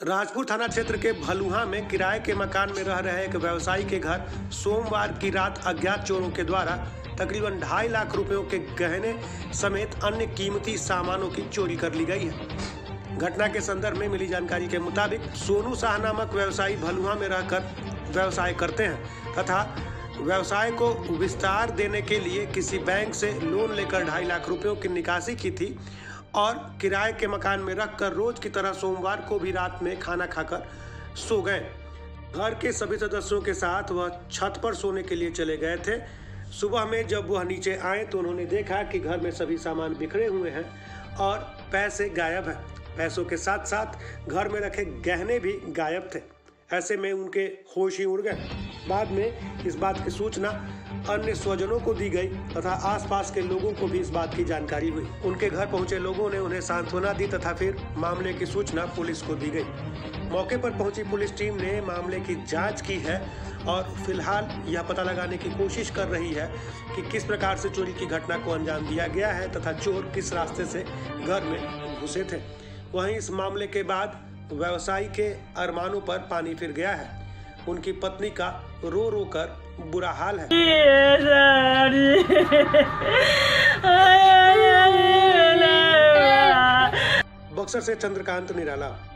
राजपुर थाना क्षेत्र के भलुहा में किराए के मकान में रह रहे एक व्यवसायी के घर सोमवार की रात अज्ञात चोरों के द्वारा तकरीबन ढाई लाख रुपयों के गहने समेत अन्य कीमती सामानों की चोरी कर ली गई है। घटना के संदर्भ में मिली जानकारी के मुताबिक सोनू शाह नामक व्यवसायी भलुहा में रहकर व्यवसाय करते हैं तथा व्यवसाय को विस्तार देने के लिए किसी बैंक से लोन लेकर ढाई लाख रुपयों की निकासी की थी और किराए के मकान में रखकर रोज की तरह सोमवार को भी रात में खाना खाकर सो गए। घर के सभी सदस्यों के साथ वह छत पर सोने के लिए चले गए थे। सुबह में जब वह नीचे आए तो उन्होंने देखा कि घर में सभी सामान बिखरे हुए हैं और पैसे गायब हैं। पैसों के साथ साथ घर में रखे गहने भी गायब थे। ऐसे में उनके होश ही उड़ गए। बाद में इस बात की सूचना अन्य स्वजनों को दी गई तथा आसपास के लोगों को भी इस बात की जानकारी हुई। उनके घर पहुँचे लोगों ने उन्हें सांत्वना दी तथा फिर मामले की सूचना पुलिस को दी गई। मौके पर पहुँची पुलिस टीम ने मामले की जाँच की है और फ़िलहाल यह पता लगाने की कोशिश कर रही है कि किस प्रकार से चोरी की घटना को अंजाम दिया गया है तथा चोर किस रास्ते से घर में घुसे थे। वहीं इस मामले के बाद व्यवसायी के अरमानों पर पानी फिर गया है। उनकी पत्नी का रो रो कर बुरा हाल है। बक्सर से चंद्रकांत निराला।